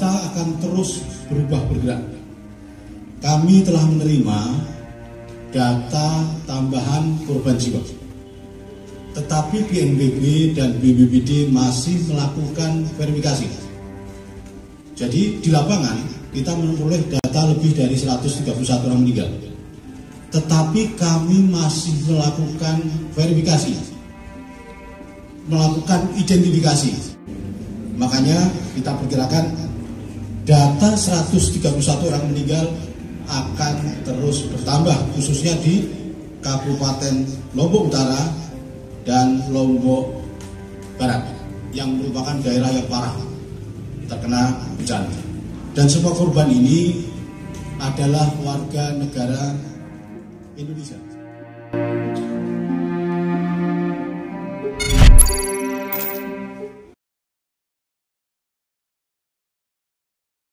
Data akan terus berubah bergerak. Kami telah menerima data tambahan korban jiwa. Tetapi BNPB dan BPBD masih melakukan verifikasi. Jadi di lapangan kita memperoleh data lebih dari 131 orang meninggal. Tetapi kami masih melakukan verifikasi, melakukan identifikasi. Makanya kita perkirakan data 131 orang meninggal akan terus bertambah khususnya di Kabupaten Lombok Utara dan Lombok Barat yang merupakan daerah yang parah terkena bencana. Dan semua korban ini adalah warga negara Indonesia.